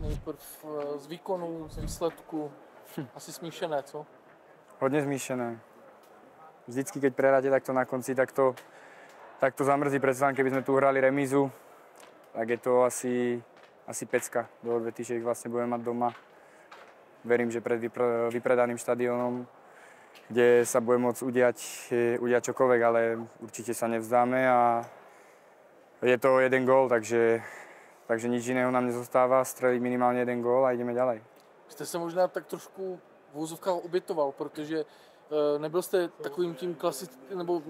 nejprv eh, z výkonu, z výsledku. Asi smíšené, co? Hodně zmíšené. Vždycky, keď prehráte takto na konci, tak to, tak to zamrzí. Predsa keby sme tu hrali remízu, tak je to asi, asi pecka do odvety, že ich vlastne budeme mať doma. Verím, že pred vypr- vypredaným štadiónom, kde sa bude môcť udiať, udiať čokoľvek, ale určite sa nevzdáme a je to jeden gól, takže, takže nič iného nám nezostáva, streliť minimálně jeden gól a ideme ďalej. Jste se možná tak trošku v úzovkách obětoval, protože eh, nebyl jste takovým tím klasickým, nebo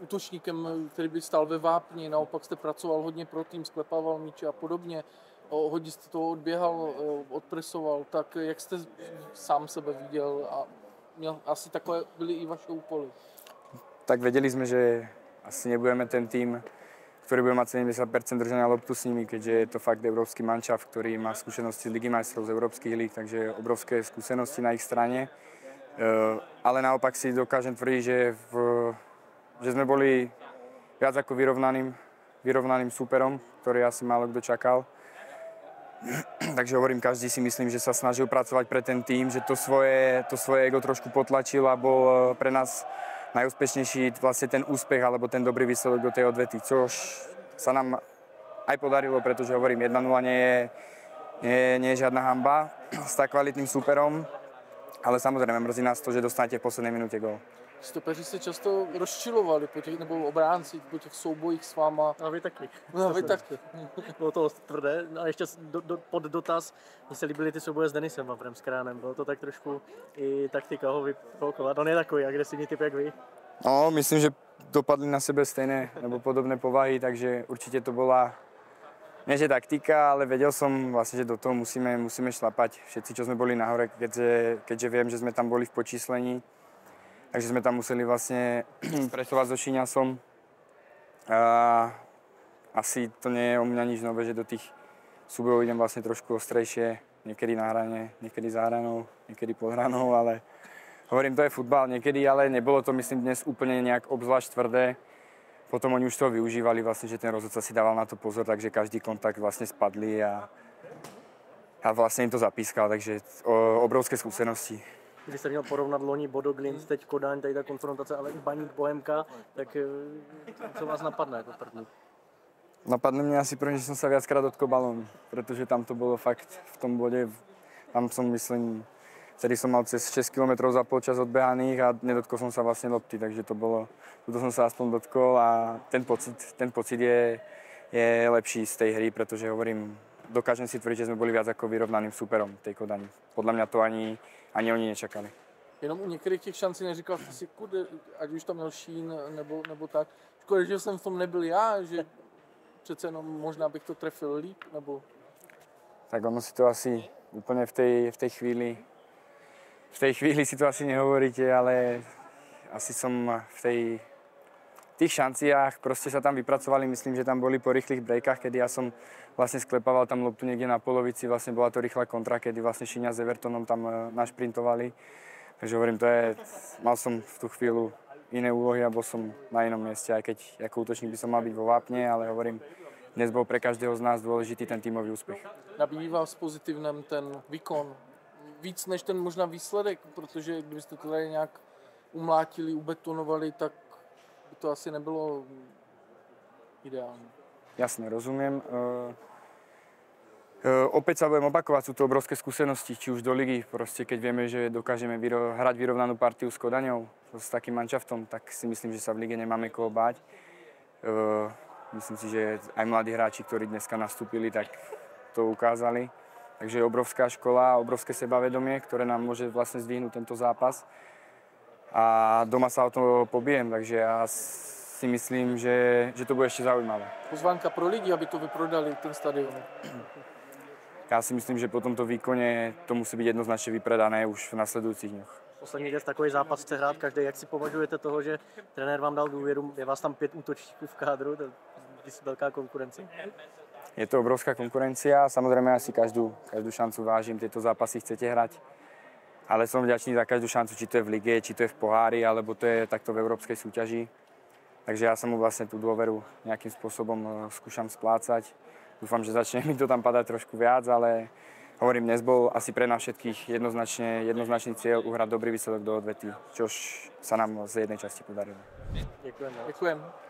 útočníkem, který by stál ve vápni, naopak jste pracoval hodně pro tým, sklepával míče a podobně. O, hodně jste toho odběhal, eh, odpresoval, tak jak jste sám sebe viděl a měl, asi takové byly i vaše úkoly? Tak vedeli sme, že asi nebudeme ten tým, ktorý bude mať 70% držania loptu s nimi, keďže je to fakt európsky mančav, ktorý má skúsenosti z Ligy majstrov, z európskych líg, takže obrovské skúsenosti na ich strane. Eh, ale naopak si dokážem tvrdiť, že, v, že sme boli viac ako vyrovnaným, vyrovnaným súperom, ktorý asi málo kto čakal. Takže hovorím, každý si myslím, že sa snažil pracovať pre ten tým, že to svoje, to svoje ego trošku potlačil a bol eh, pre nás najúspešnejší vlastne ten úspech alebo ten dobrý výsledok do tej odvety, což sa nám aj podarilo, pretože hovorím, 1-0 nie je, nie, nie je žiadna hamba s tak kvalitným súperom, ale samozrejme mrzí nás to, že dostanete v poslednej minúte gol. Stopeři se často rozčilovali po těch, nebo obránci po těch soubojích s váma. A vy taky. No, vy taky. Bylo to tvrdé. A ještě do, do, pod dotaz, mně se líbily ty souboje s Denisem Vavrem, s Kránem. Bylo to tak trošku i taktika ho vypolkovat. On je takový agresivní typ jak vy. No, myslím, že dopadli na sebe stejné nebo podobné povahy, takže určite to bola nie že taktika, ale vedel som vlastne, že do toho musíme, musíme šlapať. Všetci, čo sme boli nahore, keďže, keďže viem, že sme tam boli v počíslení, takže sme tam museli vlastne presovať so Šíňasom. A asi to nie je o mňa nič nové, že do tých súbojov idem vlastne trošku ostrejšie, niekedy na hrane, niekedy za hranou, niekedy pod hranou, ale Hovorím, to je futbal niekedy, ale nebolo to myslím dnes úplne nejak obzvlášť tvrdé. Potom oni už to využívali vlastne, že ten rozhodca si dával na to pozor, takže každý kontakt vlastne spadli a, a vlastne im to zapískal, takže o, obrovské skúsenosti. Když se měl porovnat loni Bodo Glint, teď Kodaň, tady ta konfrontace, ale i Baník Bohemka, tak eh, co vás napadne jako první? Napadne mňa asi první, že som sa viackrát dotkol balónu, pretože tam to bolo fakt v tom bode, tam som myslím Vtedy som mal cez 6 km za polčas odbehaných a nedotkol som sa vlastne lopty, takže to bolo, tuto som sa aspoň dotkol a ten pocit, ten pocit je, je lepší z tej hry, pretože hovorím, dokážem si tvrdiť, že sme boli viac ako vyrovnaným superom tej Kodani. Podľa mňa to ani, ani oni nečakali. Jenom u některých těch šancí neříkal jsi si, kude, ať už tam měl Šín nebo, nebo tak. Škoda, že jsem v tom nebyl já, že přece jenom možná bych to trefil líp, nebo... Tak ono si to asi úplne v tej, v tej chvíli v tej chvíli si to asi nehovoríte, ale asi som v tej tých šanciách proste sa tam vypracovali, myslím, že tam boli po rýchlych breakách, kedy ja som vlastne sklepával tam loptu niekde na polovici, vlastne bola to rýchla kontra, kedy vlastne Šíňa s Evertonom tam e, našprintovali. Takže hovorím, to je, mal som v tú chvíľu iné úlohy a bol som na inom mieste, aj keď ako útočník by som mal byť vo vápne, ale hovorím, dnes bol pre každého z nás dôležitý ten tímový úspech. Nabíjí vás pozitívnym ten výkon víc než ten možná výsledek, protože kdybyste to tady nějak umlátili, ubetonovali, tak to asi nebylo ideální. Jasne, rozumiem. Uh, uh, opäť sa budem opakovať, sú to obrovské skúsenosti, či už do ligy, proste keď vieme, že dokážeme vyro- hrať vyrovnanú partiu s Kodaňou, s takým mančaftom, tak si myslím, že sa v lige nemáme koho báť. Uh, myslím si, že aj mladí hráči, ktorí dneska nastúpili, tak to ukázali. Takže je obrovská škola, obrovské sebavedomie, ktoré nám môže vlastne zdvihnúť tento zápas. A doma sa o to pobijem, takže ja si myslím, že, že to bude ešte zaujímavé. Pozvánka pro lidi, aby to vyprodali, ten stadion. Já si myslím, že po tomto výkone to musí být jednoznačně vypredané už v nasledujúcich dňoch. Poslední věc, takový zápas chce hrát každý. Jak si považujete toho, že trenér vám dal důvěru, je vás tam pět útočníků v kádru, to je velká konkurence? je to obrovská konkurencia. Samozrejme, ja si každú, každú šancu vážim, tieto zápasy chcete hrať. Ale som vďačný za každú šancu, či to je v lige, či to je v pohári, alebo to je takto v európskej súťaži. Takže ja som mu vlastne tú dôveru nejakým spôsobom e, skúšam splácať. Dúfam, že začne mi to tam padať trošku viac, ale hovorím, dnes bol asi pre nás všetkých jednoznačne, jednoznačný cieľ uhrať dobrý výsledok do odvety, čož sa nám z jednej časti podarilo. Děkujeme. Děkujeme.